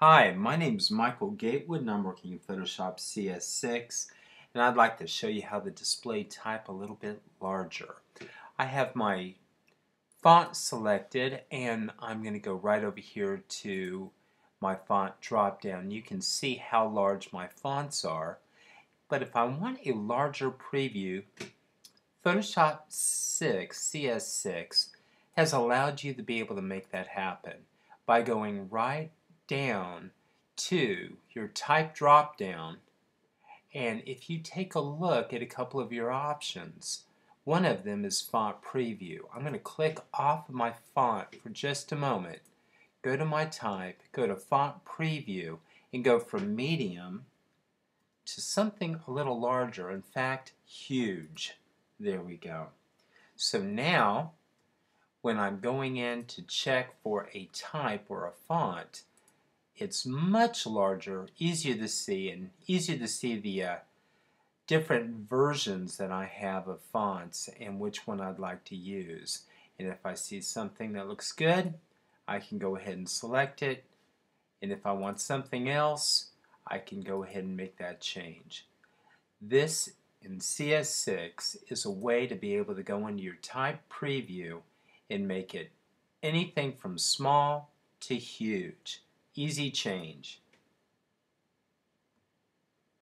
Hi, my name is Michael Gatewood and I'm working in Photoshop CS6 and I'd like to show you how to display type a little bit larger. I have my font selected and I'm going to go right over here to my font drop down. You can see how large my fonts are but if I want a larger preview Photoshop 6 CS6 has allowed you to be able to make that happen by going right down to your type drop down. And if you take a look at a couple of your options one of them is font preview. I'm going to click off of my font for just a moment go to my type go to font preview and go from medium to something a little larger in fact huge. There we go. So now when I'm going in to check for a type or a font it's much larger, easier to see, and easier to see the uh, different versions that I have of fonts and which one I'd like to use. And if I see something that looks good, I can go ahead and select it. And if I want something else, I can go ahead and make that change. This in CS6 is a way to be able to go into your type preview and make it anything from small to huge. Easy change.